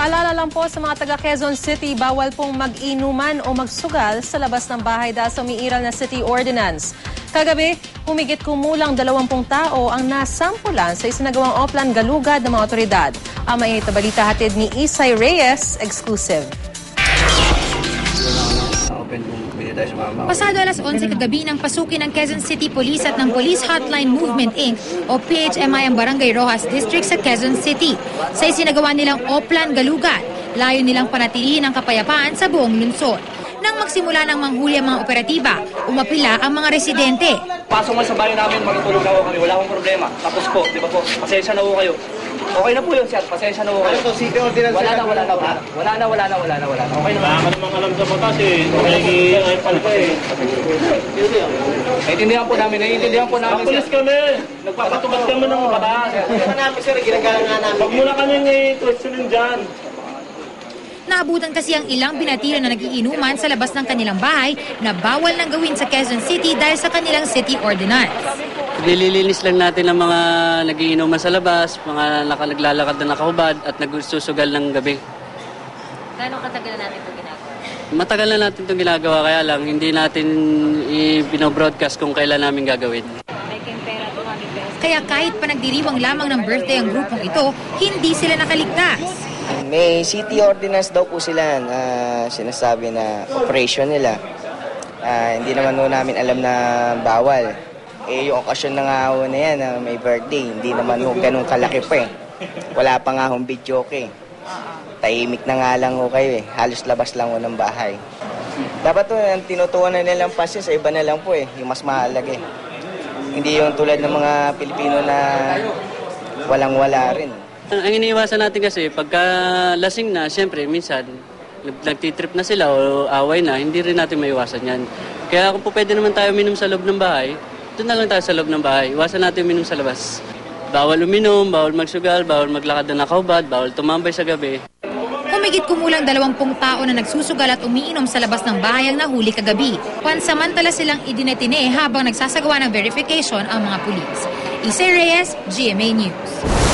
Paalala lang po sa mga taga Quezon City, bawal pong mag-inuman o magsugal sa labas ng bahay dahil sa umiiral na city ordinance. Kagabi, humigit kumulang 20 tao ang nasampulan sa isinagawang Oplan Galugad ng mga otoridad. Ang mainit na balita hatid ni Isay Reyes, exclusive. Open kung pwede tayo sumama. Pasado alas 11 kagabi nang pasukin ng Quezon City Police at ng Police Hotline Movement Inc. o PHMI ang Barangay Rojas District sa Quezon City. Sa isinagawa nilang Oplan Galugan, layo nilang panatilihin ang kapayapaan sa buong lungsod. Nang magsimula ng manghuli ang mga operatiba, umapila ang mga residente. Pasok man sa bahay namin, magtulog na ho kami. Wala akong problema. Tapos po, di ba po? Pasensya na ho kayo. Okay na po yun, sir. Pasensya na ho kayo. Ano to, city ordinance? Wala na, wala na, wala na. Wala na, wala na, wala na, wala na. Okay na. Wala ka namang alam sa batas eh. Nagiging palpa eh. Naiintindihan po namin, naiintindihan po namin, Kapulis sir. kami. Nagpapatupad kami ng batas. Ano namin sir, ginagala nga namin. Huwag mo na kami i-questionin dyan. Naabutan kasi ang ilang binatira na nagiinuman sa labas ng kanilang bahay na bawal nang gawin sa Quezon City dahil sa kanilang city ordinance. Nililinis lang natin ang mga nagiinuman sa labas, mga nakalaglalakad na nakahubad at nagsusugal ng gabi. Gano'ng katagal na natin ito ginagawa? Matagal na natin itong ginagawa kaya lang hindi natin i-broadcast kung kailan namin gagawin. Kaya kahit pa nagdiriwang lamang ng birthday ang grupong ito, hindi sila nakaligtas. May city ordinance daw po sila na sinasabi na operation nila. Ah, hindi naman ho namin alam na bawal. Eh, yung okasyon na nga ho na yan, na may birthday, hindi naman ho ganun kalaki pa eh. Wala pa nga hong video eh. Tahimik na nga lang ho kayo eh. Halos labas lang ho ng bahay. Dapat ho, ang tinutuwan na nilang pasin sa iba na lang po eh. Yung mas mahalaga eh. Hindi yung tulad ng mga Pilipino na walang-wala rin. Ang iniiwasan natin kasi, pagka lasing na, siyempre, minsan, nag- nagtitrip na sila o away na, hindi rin natin maiwasan yan. Kaya kung po pwede naman tayo uminom sa loob ng bahay, doon na lang tayo sa loob ng bahay. Iwasan natin uminom sa labas. Bawal uminom, bawal magsugal, bawal maglakad na nakaubad, bawal tumambay sa gabi. Humigit kumulang 20 tao na nagsusugal at umiinom sa labas ng bahay ang nahuli kagabi. Pansamantala silang idinetine habang nagsasagawa ng verification ang mga pulis. Isa Reyes, GMA News.